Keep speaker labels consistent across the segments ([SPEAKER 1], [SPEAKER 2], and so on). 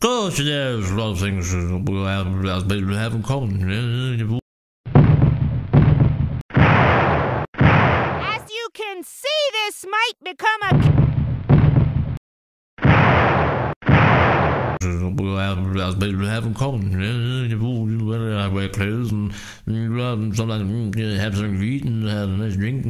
[SPEAKER 1] course, there's a lot of things we'll have, we'll have in common.
[SPEAKER 2] As you can see, this might become a.
[SPEAKER 1] We'll have, we'll have in common. I wear clothes and sometimes have something to eat and have a nice drink.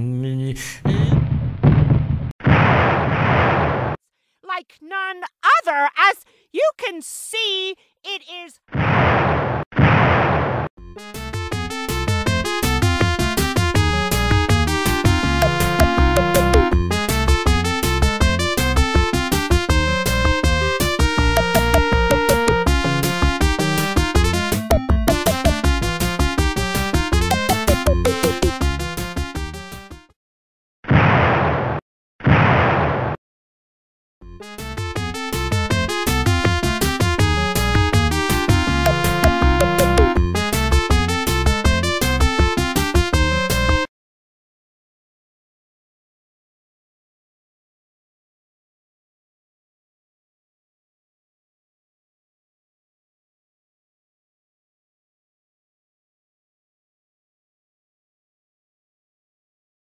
[SPEAKER 2] Like none other, as you can see, it is